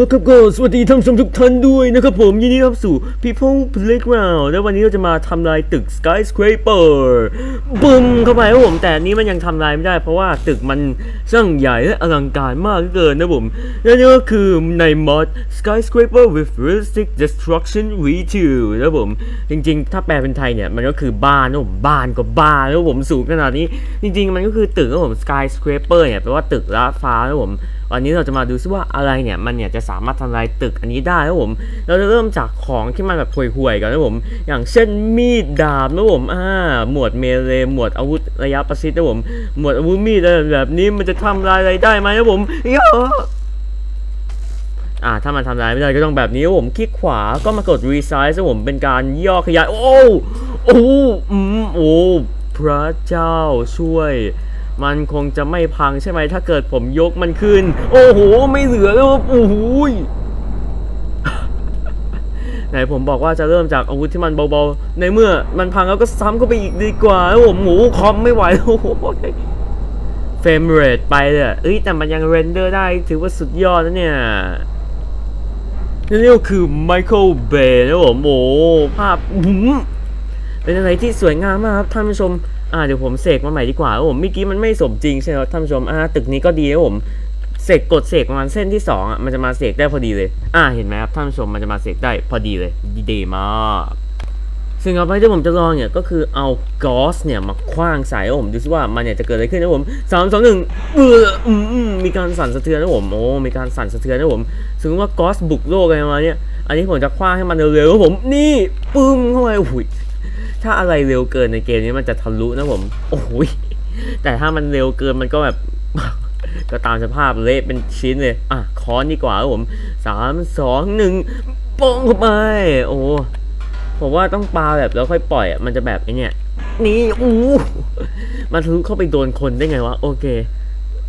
ละครับก็สวัสดีท่านผู้ชมทุกท่านด้วยนะครับผมยินดีต้อนรับสู่ People Playground และวันนี้เราจะมาทำลายตึก Skyscraper บึ้มเข้าไปครับผมแต่นี้มันยังทำลายไม่ได้ เพราะว่าตึกมันช่างใหญ่และอลังการมากเกินนะผมและนี่ก็คือในมอด Skyscraper with Realistic Destruction V2 นะผมจริงๆ ถ้าแปลเป็นไทยเนี่ย มันก็คือบ้านนะผมบ้านก็บ้านนะผมสูงขนาดนี้ จริง ๆ มันก็คือตึกนะผม Skyscraper เนี่ยแปลว่าตึกละฟ้านะผม วันนี้เราจะมาดูซิว่าอะไรเนี่ยมันเนี่ยจะสามารถทำลายตึกอันนี้ได้นะผม เราจะเริ่มจากของที่มันแบบห่วยๆก่อนนะผม อย่างเช่นมีดดาบนะผมอ่าหมวดเมเลหมวดอาวุธระยะประชิดนะผม หมวดอาวุธมีดอะไรแบบนี้มันจะทำลายอะไรได้ไหมนะผมเยอะอ่าถ้ามันทำลายไม่ได้ก็ต้องแบบนี้นะผมคลิกขวาก็มากด resize นะผมเป็นการย่อขยาย โอ้โอ้อืมโอ้พระเจ้าช่วย มันคงจะไม่พังใช่ไหมถ้าเกิดผมยกมันขึ้น โอ้โห ไม่เหลือแล้วครับโอ้โหยไหนผมบอกว่าจะเริ่มจากอาวุธที่มันเบาๆ ในเมื่อมันพังแล้วก็ซ้ำเข้าไปอีกดีกว่าแล้วผมหมูคอมไม่ไหวแล้วโอ้โห frame rate ไปเลยอะเอ้ยแต่มันยัง render ได้ถือว่าสุดยอดนะเนี่ยนี่ก็คือไมเคิลเบย์นะผมโอ้โหภาพหืมเป็นอะไรที่สวยงามมากครับท่านผู้ชม อ่าเดี๋ยวผมเสกมาใหม่ดีกว่าผมเมื่อกี้มันไม่สมจริงใช่ไหมครับท่านผู้ชมอ่าตึกนี้ก็ดีนะผมเสกกดเสกประมาณเส้นที่สองอะมันจะมาเสกได้พอดีเลย อ่าเห็นไหมครับท่านผู้ชมมันจะมาเสกได้พอดีเลยดีมากสิ่งต่อไปที่ผมจะลองเนี่ยก็คือเอากอสเนี่ยมาคว้างใส่ผมดูซิว่ามันเนี่ยจะเกิดอะไรขึ้นนะผมสามสองหนึ่งเอออืมอืมมีการสั่นสะเทือนนะผมโอ้มีการสั่นสะเทือนนะผมสมมติว่ากอสบุกโลกอะไรมาเนี่ยอันนี้ผมจะคว้างให้มันเร็วๆผมนี่ปึ้มเข้าไปหุย ถ้าอะไรเร็วเกินในเกมนี้มันจะทะลุนะผม โอ้ยแต่ถ้ามันเร็วเกินมันก็แบบ ก็ตามสภาพเละเป็นชิ้นเลย อะค้อนดีกว่าครับผมสามสองหนึ่งป้องเข้าไปโอ้ผมว่าต้องปาแบบแล้วค่อยปล่อยอะมันจะแบบไอเนี่ยนี่อู้มันทะลุเข้าไปโดนคนได้ไงวะ โอเค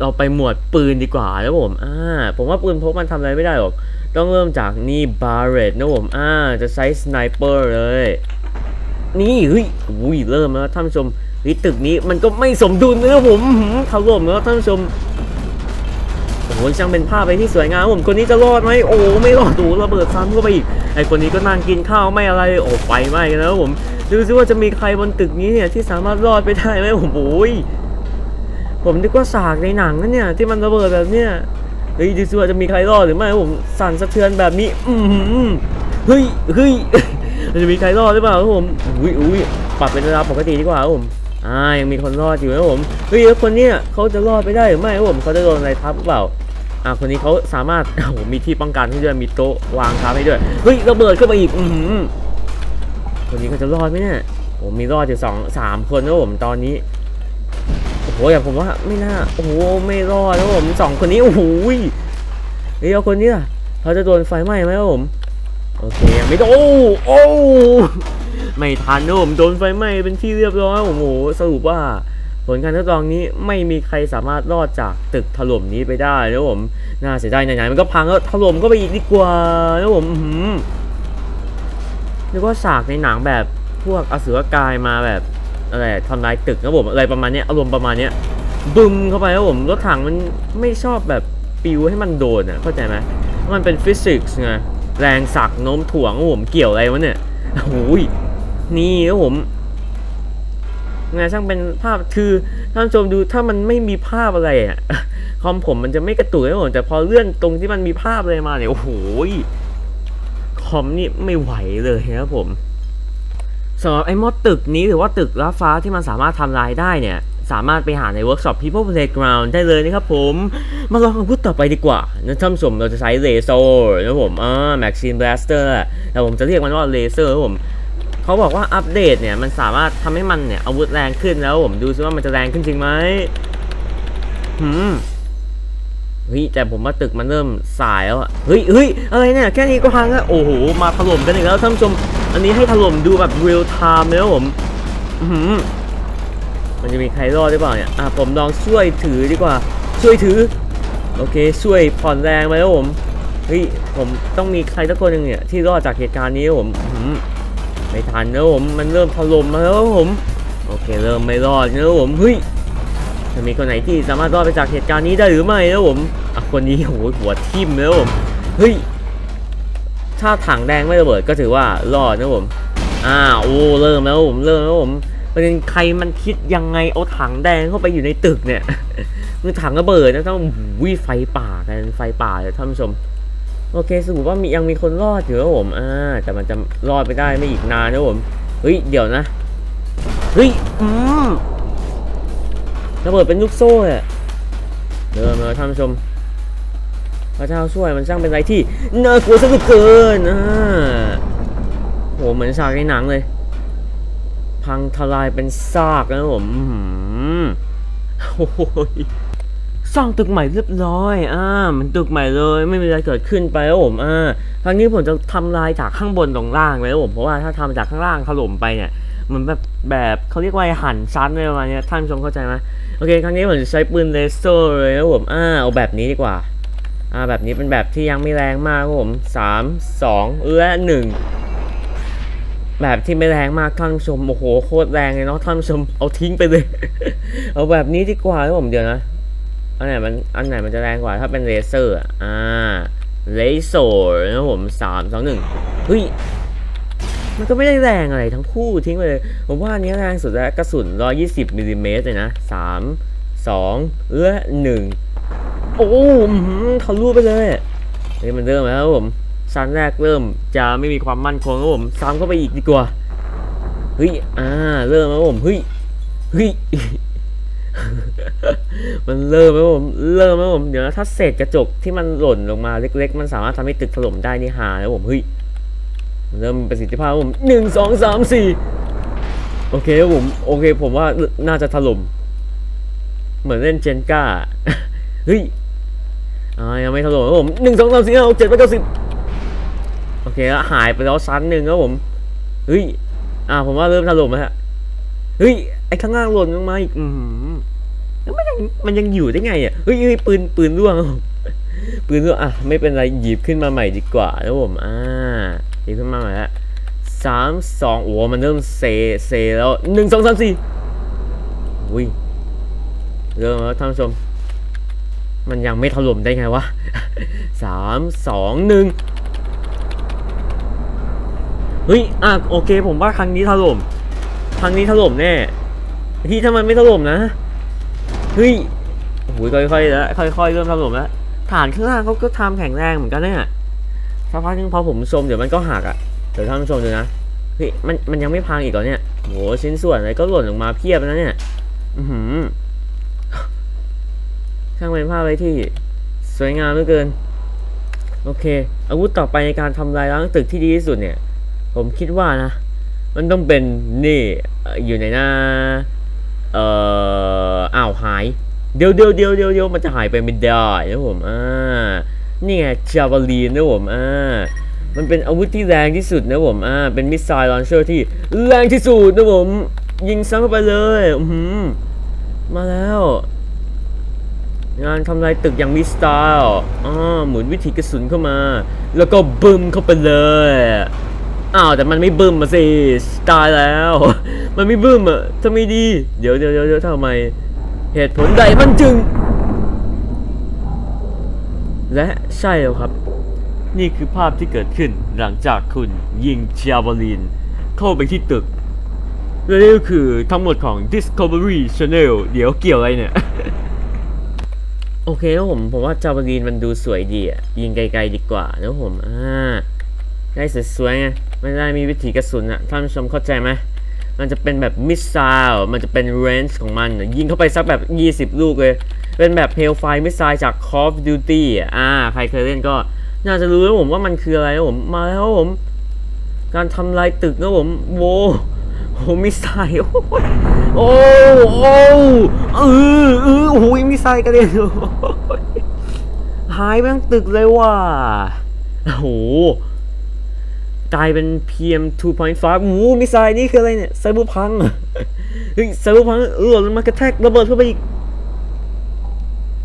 เราไปหมวดปืนดีกว่าแล้วผมอ่าผมว่าปืนพกมันทำอะไรไม่ได้หรอก ต้องเริ่มจากนี่บาร์เรตนะผมอ่าจะใช้ sniper เลย นี่เฮ้ยอุ้ยเริ่มแล้วท่านผู้ชมเฮ้ยตึกนี้มันก็ไม่สมดุลนะครับผมหืมถล่มแล้วท่านผู้ชมโอ้โหช่างเป็นภาพไปที่สวยงามผมคนนี้จะรอดไหมโอ้ไม่รอดดูระเบิดซ้ำเข้าไปอีกไอคนนี้ก็นั่งกินข้าวไม่อะไรโอ้ไฟไหม้กันแล้วผมดูซิว่าจะมีใครบนตึกนี้เนี่ยที่สามารถรอดไปได้ไหมผมโอ้ยผมนึกว่าสากในหนังนะเนี่ยที่มันระเบิดแบบเนี้ยเฮ้ยดูซิว่าจะมีใครรอดหรือไม่ผมสั่นสะเทือนแบบนี้อือหือเฮ้ยเฮ้ย จะมีใครรอดหรือเปล่าครับผมอุ้ยอุ้ยปรับเป็นระดับปกติดีกว่าครับผมอ่ายังมีคนรอดอยู่นะครับผมเฮ้ยแล้วคนเนี้ยเขาจะรอดไปได้หรือไม่ครับผมเขาจะโดนอะไรทับหรือเปล่าอ่าคนนี้เขาสามารถโอ้โหมีที่ป้องกันให้ด้วยมีโต๊ะวางทับให้ด้วยเฮ้ยระเบิดขึ้นมาอีกอือหือคนนี้เขาจะรอดไหมเนี่ยโอ้มีรอดอยู่สองสามคนนะครับผมตอนนี้โอ้โหอย่างผมว่าไม่น่าโอ้โหไม่รอดนะครับผมสองคนนี้โอ้โหเฮ้ยเอาคนนี้ล่ะเขาจะโดนไฟไหม้ไหมครับผม โอเคยังไม่โดนโอ้ไม่ทันนะผมโดนไฟไหม้เป็นที่เรียบร้อยโอ้โหสรุปว่าผลการทดลองนี้ไม่มีใครสามารถรอดจากตึกถล่มนี้ไปได้นะผมน่าเสียดายไหนๆมันก็พังแล้วถล่มก็ไปอีกดีกว่านะผมหือนึกว่าฉากในหนังแบบพวกอสุรกายมาแบบอะไรทำลายตึกนะผมอะไรประมาณนี้อารมณ์ประมาณนี้บึมเข้าไปนะผมรถถังมันไม่ชอบแบบปิวให้มันโดนอะเข้าใจไหมมันเป็นฟิสิกส์ไง แรงสักโน้มถ่วงผมเกี่ยวอะไรวะเนี่ยโอ้ยนี่ครับผมไงช่างเป็นภาพคือท่านชมดูถ้ามันไม่มีภาพอะไรอะคอมผมมันจะไม่กระตุกนะผมแต่พอเลื่อนตรงที่มันมีภาพอะไรมาเนี่ยโอ้โหคอมนี่ไม่ไหวเลยนะครับผมสำหรับไอ้ mod ตึกนี้หรือว่าตึกระฟ้าที่มันสามารถทำลายได้เนี่ย สามารถไปหาใน Workshop People Playground ได้เลยนะครับผม มาลองอาวุธต่อไปดีกว่านะท่านผู้ชมเราจะใช้เลเซอร์นะผมอ่า machine blaster แต่ผมจะเรียกมันว่าเลเซอร์ครับผมเขาบอกว่าอัปเดตเนี่ยมันสามารถทำให้มันเนี่ยอาวุธแรงขึ้นแล้วผมดูซิว่ามันจะแรงขึ้นจริงไหมหืมเฮ้ยแต่ผมว่าตึกมันเริ่มส่ายแล้วอะเฮ้ยเฮ้ยอะไรเนี่ยแค่นี้ก็พังแล้วโอ้โหมาถล่มกันอีกแล้วท่านผู้ชม อันนี้ให้ถล่มดูแบบ real time เลยผม อื้อหือ มันจะมีใครรอดได้เปล่าเนี่ยอะผมลองช่วยถือดีกว่า ช่วยถือ โอเคช่วยผ่อนแรงไปแล้วผมเฮ้ยผมต้องมีใครสักคนหนึ่งเนี่ยที่รอดจากเหตุการณ์นี้ผมอื้อหือไม่ทันนะผมมันเริ่มถล่มมาแล้วผมโอเคเริ่มไม่รอดนะผมเฮ้ยจะมีคนไหนที่สามารถรอดไปจากเหตุการณ์นี้ได้หรือไม่นะผมอะคนนี้โหหัวทิ่มแล้วผมเฮ้ยถ้าถังแดงไม่ระเบิดก็ถือว่ารอดนะผมอ่าโอ้เริ่มแล้วผมเริ่มแล้วผม ประเด็นใครมันคิดยังไงเอาถังแดงเข้าไปอยู่ในตึกเนี่ยมันถังระเบิดนะต้องวิไฟป่ากันไฟป่าเลยท่านผู้ชม โอเคสมมติว่ามียังมีคนรอดอยู่นะผมอ่าแต่มันจะรอดไปได้ไม่อีกนานนะผมเฮ้ยเดี๋ยวนะเฮ้ยอืมระเบิดเป็นลูกโซ่อะเดินมาท่านผู้ชมพระเจ้าช่วยมันช่างเป็นอะไรที่น่ากลัวซะเหลือเกินอ่าโหเหมือนฉากในหนังเลย พังทลายเป็นซากนะผมอื้อหือโอ้ยสร้างตึกใหม่เรียบร้อย อ่า มันตึกใหม่เลย ไม่มีอะไรเกิดขึ้นไปแล้วผม อ่าครั้งนี้ผมจะทำลายจากข้างบนลงล่างเลยนะผม เพราะว่าถ้าทำจากข้างล่างถล่มไปเนี่ยมันแบบแบบเขาเรียกว่าหันชั้นอะไรประมาณนี้ท่านชมเข้าใจไหมโอเค ครั้งนี้ผมจะใช้ปืนเลเซอร์เลยนะผม อ่า เอาแบบนี้ดีกว่า อ่า แบบนี้เป็นแบบที่ยังไม่แรงมากครับผมสามสองและหนึ่ง แบบที่ไม่แรงมากท่านผู้ชมโอ้โหโคตรแรงเลยเนาะท่านผู้ชมเอาทิ้งไปเลย เอาแบบนี้ดีกว่าครับผมเดี๋ยวนะอันไหนมันอันไหนมันจะแรงกว่าถ้าเป็นเลเซอร์อะอ่าเลเซอร์นะครับผมสามสองหนึ่งเฮ้ยมันก็ไม่ได้แรงอะไรทั้งคู่ทิ้งไปเลยผมว่าอันนี้แรงสุดแล้วกระสุน 120มิลลิเมตรเลยนะสามสองและหนึ่งโอ้อื้อหือทะลุไปเลยเฮ้ยมันเริ่มแล้วครับผม ชั้นแรกเริ่มจะไม่มีความมั่นคงครับผมซ้ำเข้าไปอีกดีกว่าเฮ้ยอ่าเริ่มแล้วผมเฮ้ยเฮ้ยมันเริ่มแล้วผมเริ่มแล้วผมเดี๋ยวถ้าเศษกระจกที่มันหล่นลงมาเล็ก ๆ มันสามารถทำให้ตึกถล่มได้นี่หาแล้วผมเฮ้ยเริ่มประสิทธิภาพผมหนึ่งสองสามสี่โอเคครับผมโอเคผมว่าน่าจะถล่มเหมือนเล่นเจนก้าเฮ้ยอ่ายังไม่ถล่มครับผมหนึ่งสองสามสี่ห้าหกเจ็ดแปดเก้าสิบ โอเคแล้วหายไปแล้วชั้นหนึ่งครับผมเฮ้ยอ่าผมว่าเริ่มถล่มแล้วฮะเฮ้ยไอ้ข้างล่างหล่นลงมาอีกอืมแล้วมันยังมันยังอยู่ได้ไงอะเฮ้ยเฮ้ยปืนปืนร่วงครับผมปืนร่วงอะไม่เป็นไรหยิบขึ้นมาใหม่ดีกว่าครับผมอ่าหยิบขึ้นมาใหม่ละสามสองโอ้มันเริ่มเซเซแล้วหนึ่งสองสามสี่อุ้ยเริ่มแล้วท่านผู้ชม มันยังไม่ถล่มได้ไงวะสามสองหนึ่ง เฮ้ยอะโอเค ผมว่าครั้งนี้ถล่มครั้งนี้ถล่มแน่ที่ถ้ามันไม่ถล่มนะเฮ้ยโอ้โหค่อยๆแล้วค่อยๆเริ่มถล่มแล้วฐานข้างล่างเขาก็ทำแข็งแรงเหมือนกันเนี่ยสักพักนึงพอผมชมเดี๋ยวมันก็หักอะเดี๋ยวท่านผู้ชมดูนะเฮ้ยมันมันยังไม่พังอีกเหรอเนี่ยโหชิ้นส่วนอะไรก็หล่นลงมาเพียบแล้วเนี่ยอือหือช่างเป็นภาพอะไรที่สวยงามเหลือเกิน โอเค อาวุธต่อไปในการทำลายล้างตึกที่ดีที่สุดเนี่ย ผมคิดว่านะ มันต้องเป็นนี่อยู่ในหน้า เอ่ออ้าวหาย เดี๋ยวเดี๋ยวเดี๋ยวเดี๋ยวเดี๋ยวมันจะหายไปไม่ได้นะผมอ่านี่ไง Javelin นะผมอ่ามันเป็นอาวุธที่แรงที่สุดนะผมอ่าเป็น missile launcher ที่แรงที่สุดนะผม ยิงซ้ำเข้าไปเลยอือหือมาแล้ว งานทำลายตึกอย่างมีสไตล์อ่าหมุนวิธีกระสุนเข้ามา แล้วก็บึ้มเข้าไปเลย อ้าวแต่มันไม่บึ้มมาสิตายแล้ว มันไม่บึ้มอะทำไมดีเดี๋ยวเดี๋ยวเดี๋ยวเดี๋ยวทำไม เหตุผลใดมันจึง และใช่แล้วครับ นี่คือภาพที่เกิดขึ้นหลังจากคุณยิงจาวาลิน เข้าไปที่ตึกและนี่ก็คือทั้งหมดของ Discovery Channel เดี๋ยวเกี่ยวอะไรเนี่ย โอเคครับผม ผมว่าจาวาลีนมันดูสวยดีอะยิงไกลๆดีกว่านะผมอ่าได้สวยๆไง ม่ได้มีวิธีกระสุนอะท่านผู้ชมเข้าใจไหมมันจะเป็นแบบมิสไซล์มันจะเป็นเรนจ์ของมัน ยิงเข้าไปสักแบบ 20 ลูกเลย เป็นแบบ Hellfire missile จาก Call of Duty อะอ่าใครเคยเล่นก็น่าจะรู้นะผมว่ามันคืออะไรนะผม มาแล้วผม การทำลายตึกนะผม โวโอ้ missile โอ้โอ้โอ้เออเออโอ้ย missile กระเด็นหายไปทั้งตึกเลยว่ะโอ้โห กลายเป็น PM 2.5โอ้ missile นี่คืออะไรเนี่ย Cyberpunkเฮ้ยไซเบอร์พังหล่นลงมากระแทกระเบิดเข้าไปอีก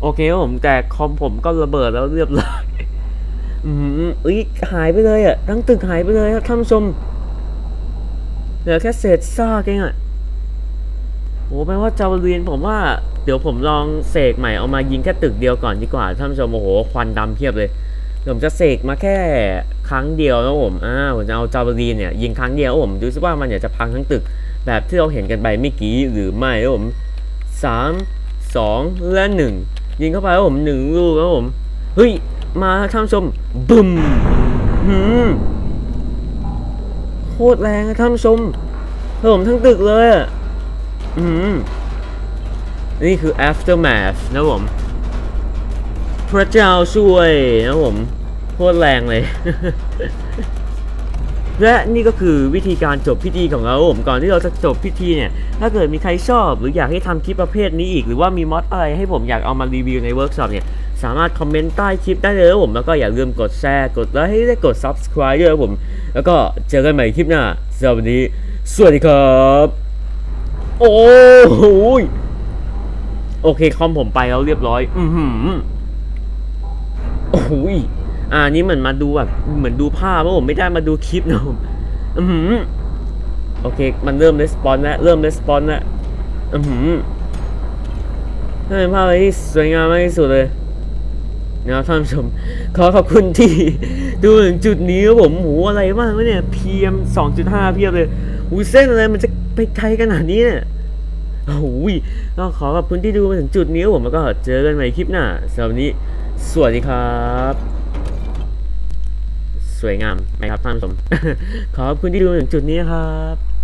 โอเคครับผมแต่คอมผมก็ระเบิดแล้วเรียบร้อยอืมเอ้ยหายไปเลยอะทั้งตึกหายไปเลยครับท่านผู้ชมเหลือแค่เศษซากเองอะโอ้แปลว่าจาวารีนผมว่าเดี๋ยวผมลองเสกใหม่เอามายิงแค่ตึกเดียวก่อนดีกว่าท่านผู้ชมโอ้โหควันดำเพียบเลยผมจะเสกมาแค่ ครั้งเดียวนะผมอ่าผมจะเอาจาวลีนเนี่ยยิงครั้งเดียวผมดูซิว่ามันอยากจะพังทั้งตึก แบบที่เราเห็นกันไปเมื่อกี้หรือไม่นะผมสามสองและหนึ่งยิงเข้าไปนะผมหนึ่งลูกนะผมเฮ้ยมาท่านชมบึ้มหืมโคตรแรงนะท่านชมถล่มทั้งตึกเลยอะอืมนี่คือ aftermath นะผมพระเจ้าช่วยนะผม คตรแรงเลย และนี่ก็คือวิธีการจบพิธีของเราผมก่อนที่เราจะจบพิธีเนี่ย ถ้าเกิดมีใครชอบหรืออยากให้ทำคลิปประเภทนี้อีก หรือว่ามี mod อะไรให้ผมอยากเอามารีวิวในเวิร์กช็อปเนี่ย สามารถคอมเมนต์ใต้คลิปได้เลยนะผมแล้วก็อย่าลืมกดแชร์ กดไลค์และกด subscribe ด้วยนะผม แล้วก็เจอกันใหม่คลิปหน้าสำหรับวันนี้ สวัสดีครับ โอ้โหยโอเคคอมผมไปแล้วเรียบร้อย อือหือโอ้ย อ่านี่เหมือนมาดูแบบ เหมือนดูภาพว่าผมไม่ได้มาดูคลิปนะผมอือหือ โอเค มันเริ่มレスปอนแล้ว เริ่มレスปอนแล้วอือหือนั่นเป็นภาพที่สวยงามมากที่สุดเลยนะครับท่านผู้ชม ขอขอบคุณที่ ดูถึงจุดนี้ครับผมโหอะไรมากวะเนี่ย PM 2.5 เพียบเลยหูเส้นอะไรมันจะไปไกลขนาดนี้เนี่ย โอ้โหยก็ขอขอบคุณที่ดูมาถึงจุดนี้ครับผมแล้วก็เจอกันใหม่คลิปหน้าสำหรับวันนี้ สวัสดีครับ สวยงามไหมครับท่านผู้ชม ขอบคุณที่ดูถึงจุดนี้ครับ